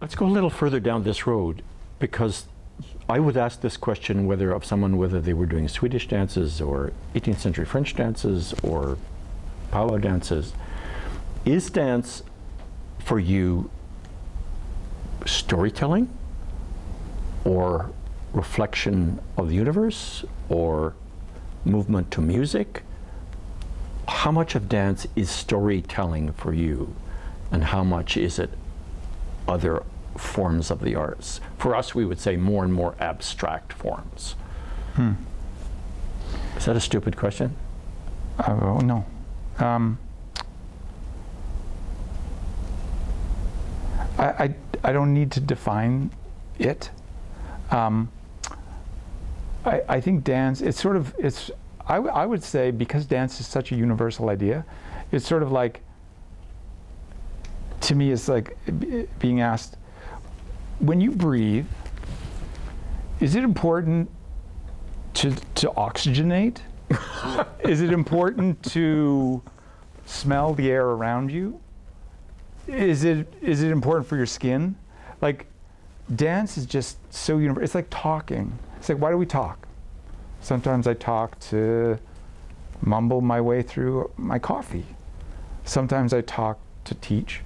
Let's go a little further down this road because I would ask this question whether of someone whether they were doing Swedish dances or 18th century French dances or powwow dances. Is dance for you storytelling or reflection of the universe or movement to music? How much of dance is storytelling for you and how much is it other forms of the arts. For us, we would say more and more abstract forms. Hmm. Is that a stupid question? Uh, oh, no. Um, I, I, I, don't need to define it. Um, I, I think dance, it's sort of, it's, I, I would say because dance is such a universal idea, it's sort of like to me is like being asked, when you breathe, is it important to, to oxygenate? is it important to smell the air around you? Is it, is it important for your skin? Like, dance is just so universal. It's like talking. It's like, why do we talk? Sometimes I talk to mumble my way through my coffee. Sometimes I talk to teach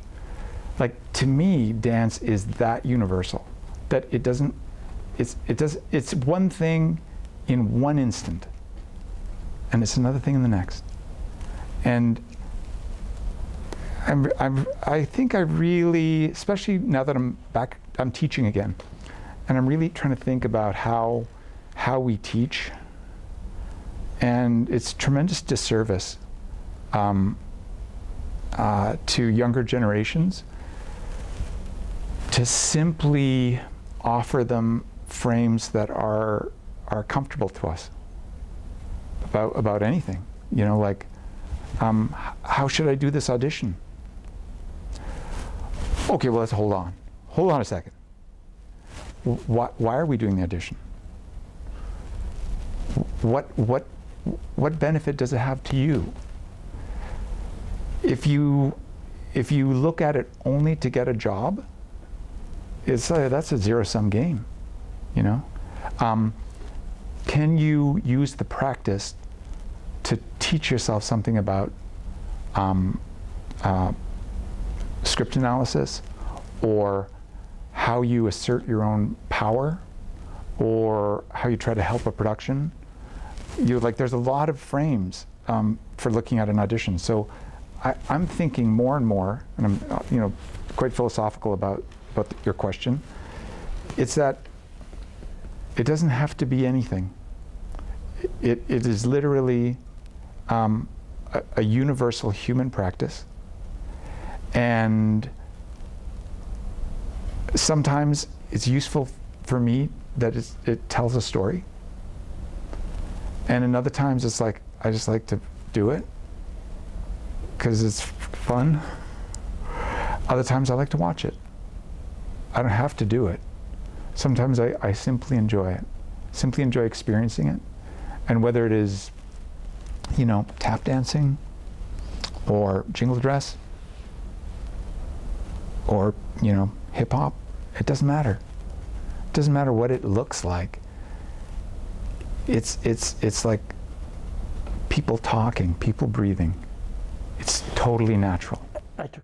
like to me dance is that universal that it doesn't it's it does it's one thing in one instant and it's another thing in the next. And I'm, I'm, I think I really, especially now that I'm back, I'm teaching again, and I'm really trying to think about how, how we teach, and it's tremendous disservice um, uh, to younger generations to simply offer them frames that are are comfortable to us about about anything. You know, like um, how should I do this audition? Okay, well let's hold on. Hold on a second. Why, why are we doing the audition? What what what benefit does it have to you? If you if you look at it only to get a job, it's a, that's a zero-sum game, you know. Um, can you use the practice to teach yourself something about um, uh, script analysis or how you assert your own power or how you try to help a production? You like there's a lot of frames um, for looking at an audition. So I, am thinking more and more, and I'm you know quite philosophical about about the, your question. It's that it doesn't have to be anything. It, it is literally um, a, a universal human practice. And sometimes it's useful for me that it tells a story. And in other times it's like, I just like to do it because it's fun. Other times I like to watch it. I don't have to do it. Sometimes I, I simply enjoy it, simply enjoy experiencing it. And whether it is, you know, tap dancing or jingle dress or, you know, hip hop, it doesn't matter. It doesn't matter what it looks like. It's, it's, it's like people talking, people breathing. It's totally natural.